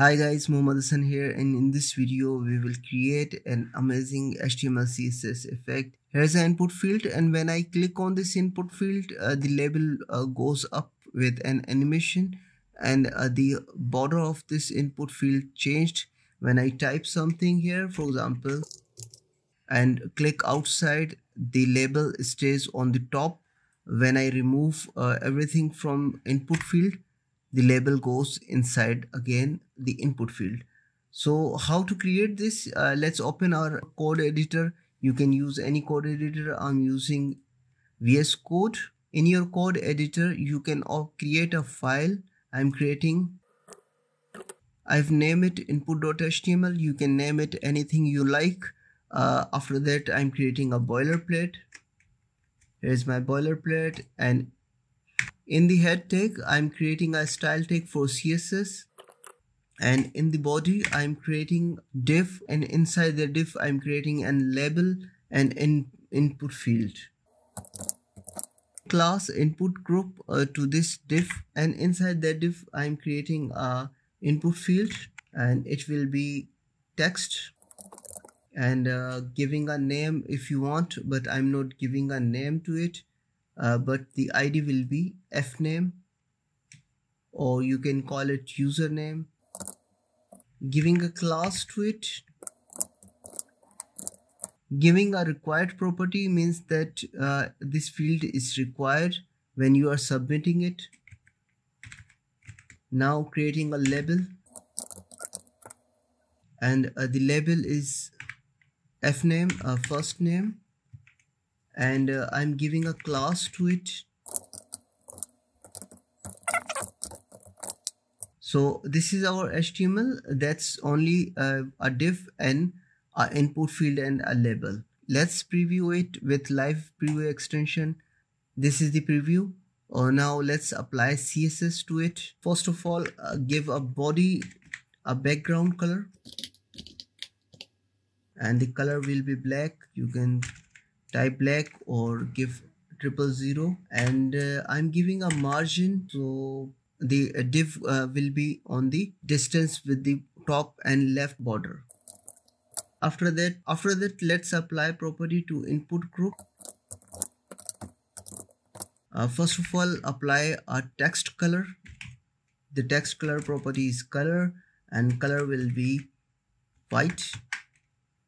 Hi guys, Mohammad Hassan here and in this video we will create an amazing HTML CSS effect. Here's an input field and when I click on this input field, uh, the label uh, goes up with an animation and uh, the border of this input field changed when I type something here, for example, and click outside, the label stays on the top. When I remove uh, everything from input field, the label goes inside again the input field. So how to create this? Uh, let's open our code editor. You can use any code editor. I'm using vs code. In your code editor you can create a file. I'm creating. I've named it input.html you can name it anything you like. Uh, after that i'm creating a boilerplate. Here's my boilerplate and in the head tag, I'm creating a style tag for CSS. And in the body, I'm creating div and inside the div, I'm creating an label and in input field. Class input group uh, to this div and inside that div, I'm creating a input field. And it will be text. And uh, giving a name if you want but I'm not giving a name to it uh, but the id will be fname or you can call it username. Giving a class to it. Giving a required property means that uh, this field is required when you are submitting it. Now creating a label. And uh, the label is fname uh, first name and uh, I'm giving a class to it. So this is our HTML that's only uh, a div and a input field and a label. Let's preview it with live preview extension. This is the preview. Uh, now let's apply css to it. First of all uh, give a body a background color. And the color will be black. You can type black or give triple zero. And uh, I'm giving a margin. So the uh, div uh, will be on the distance with the top and left border. After that after that let's apply property to input group. Uh, first of all apply a text color. The text color property is color and color will be white.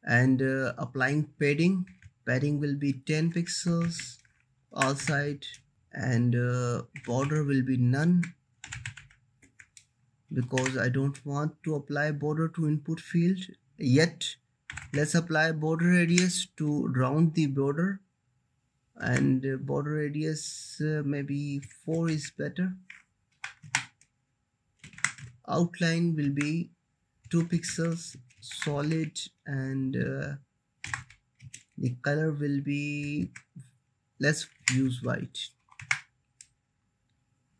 And uh, applying padding padding will be 10 pixels all side and uh, border will be none because I don't want to apply border to input field. Yet let's apply border radius to round the border and uh, border radius uh, maybe 4 is better. Outline will be 2 pixels solid and uh, the color will be let's use white.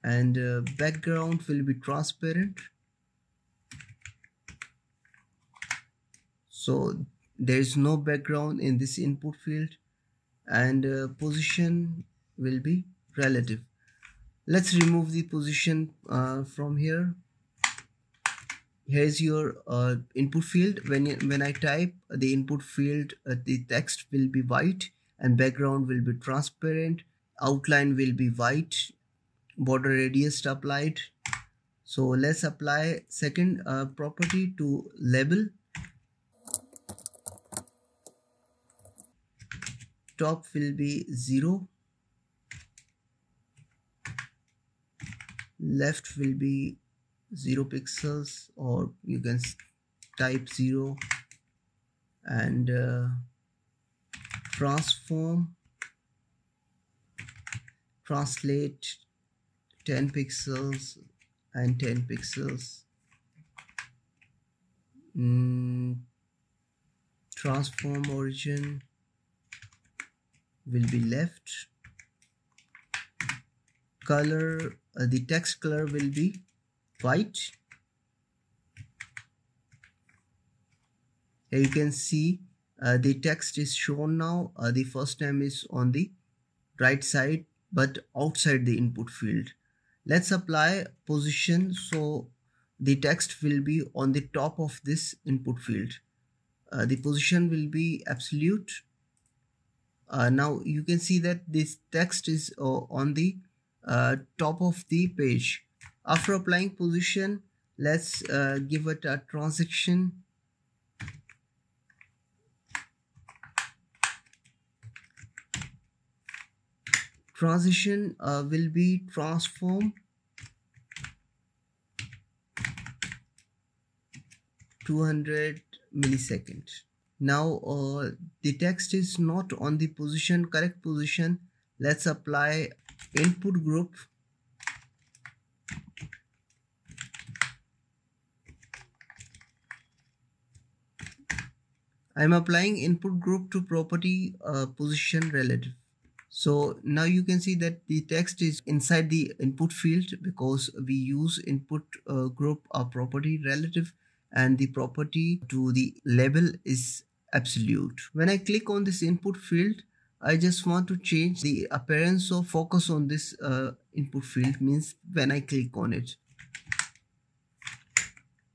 And uh, background will be transparent. So there is no background in this input field. And uh, position will be relative. Let's remove the position uh, from here here's your uh, input field. When when I type the input field uh, the text will be white and background will be transparent. Outline will be white. Border radius applied. So let's apply second uh, property to label. Top will be 0 left will be 0 pixels or you can type 0 and uh, transform translate 10 pixels and 10 pixels. Mm, transform origin will be left. Color uh, the text color will be white here you can see uh, the text is shown now. Uh, the first time is on the right side but outside the input field. Let's apply position. So the text will be on the top of this input field. Uh, the position will be absolute. Uh, now you can see that this text is uh, on the uh, top of the page after applying position let's uh, give it a transition transition uh, will be transform 200 millisecond now uh, the text is not on the position correct position. Let's apply input group I'm applying input group to property uh, position relative so now you can see that the text is inside the input field because we use input uh, group a property relative and the property to the label is absolute. When I click on this input field, I just want to change the appearance of focus on this uh, input field means when I click on it.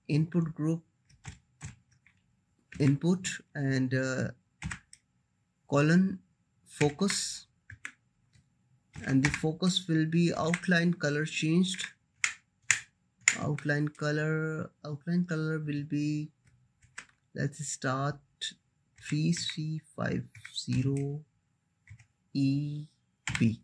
Input group input and uh, colon focus. And the focus will be outline color changed. Outline color outline color will be let's start 3350 EB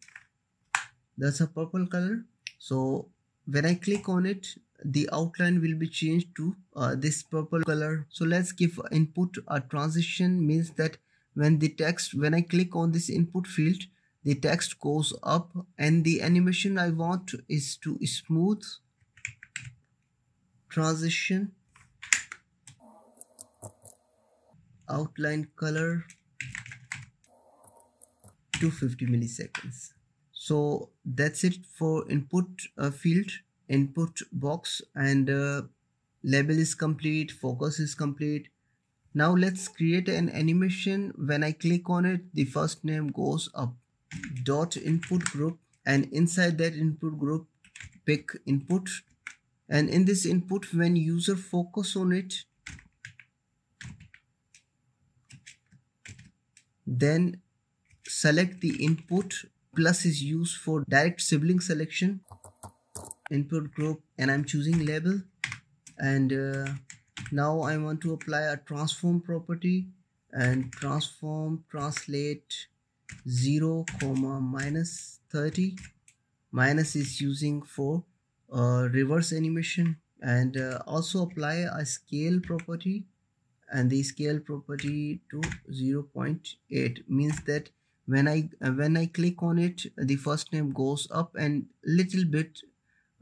that's a purple color. So when I click on it the outline will be changed to uh, this purple color. So let's give input. A transition means that when the text when I click on this input field the text goes up and the animation I want is to smooth. Transition. Outline color 250 milliseconds. So that's it for input uh, field input box and uh, label is complete focus is complete. Now let's create an animation. When I click on it the first name goes up. Dot input group and inside that input group pick input. And in this input when user focus on it then select the input plus is used for direct sibling selection input group and I'm choosing label. And uh, now I want to apply a transform property and transform translate 0 comma minus 30 minus is using for uh, reverse animation and uh, also apply a scale property and the scale property to 0.8 means that when I when I click on it the first name goes up and little bit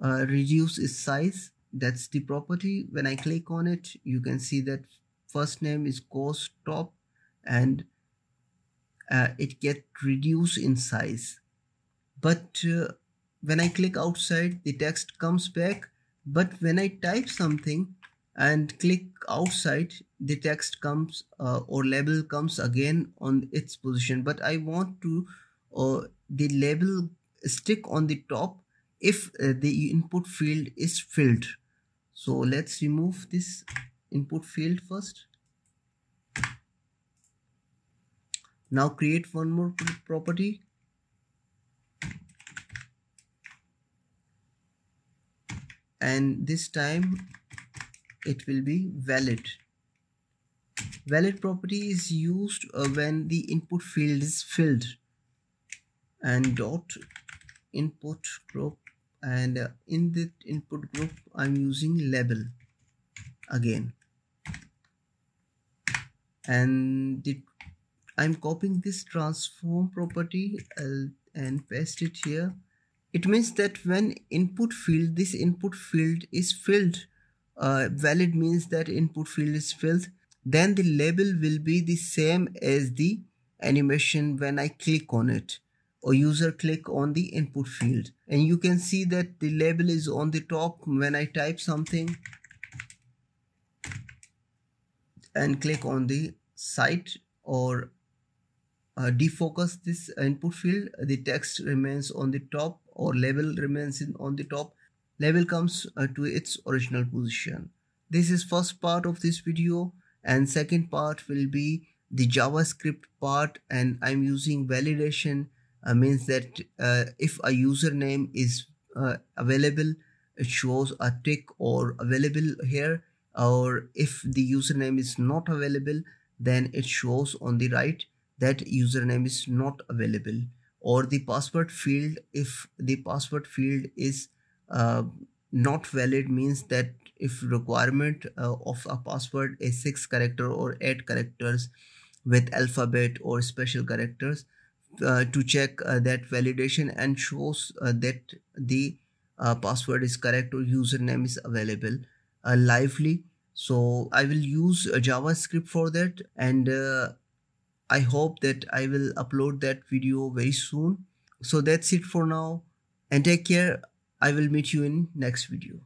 uh, reduce its size. That's the property. When I click on it you can see that first name is course top and uh, it get reduced in size. But uh, when I click outside the text comes back. But when I type something and click outside the text comes uh, or label comes again on its position. But I want to uh, the label stick on the top if uh, the input field is filled. So let's remove this input field first. Now create one more property. And this time it will be valid. Valid property is used uh, when the input field is filled. And dot input group and uh, in the input group i'm using label again. And the, i'm copying this transform property uh, and paste it here. It means that when input field this input field is filled uh, valid means that input field is filled then the label will be the same as the animation when I click on it or user click on the input field. And you can see that the label is on the top when I type something and click on the site or uh, defocus this input field. The text remains on the top or label remains in, on the top. Label comes uh, to its original position. This is first part of this video. And second part will be the JavaScript part. And I'm using validation uh, means that uh, if a username is uh, available it shows a tick or available here or if the username is not available then it shows on the right that username is not available. Or the password field if the password field is uh, not valid means that if requirement uh, of a password is 6 character or 8 characters with alphabet or special characters to check uh, that validation and shows uh, that the uh, password is correct or username is available uh, lively. So i will use javascript for that and i hope that i will upload that video very soon. So that's it for now and take care. I will meet you in next video